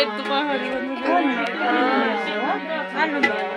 Kahit ito pa, ano, ano, ano, ano,